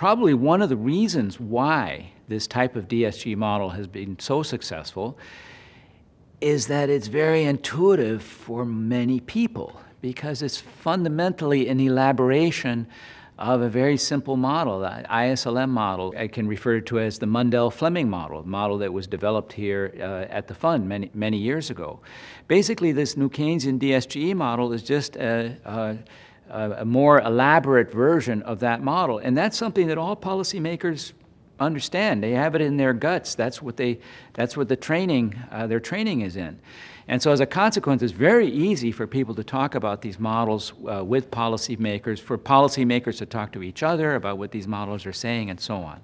probably one of the reasons why this type of DSGE model has been so successful is that it's very intuitive for many people because it's fundamentally an elaboration of a very simple model, the ISLM model. I can refer to as the Mundell-Fleming model, the model that was developed here uh, at the fund many, many years ago. Basically, this New Keynesian DSGE model is just a, a more elaborate version of that model. And that's something that all policymakers understand. They have it in their guts. That's what they, that's what the training, uh, their training is in. And so as a consequence, it's very easy for people to talk about these models uh, with policymakers, for policymakers to talk to each other about what these models are saying and so on.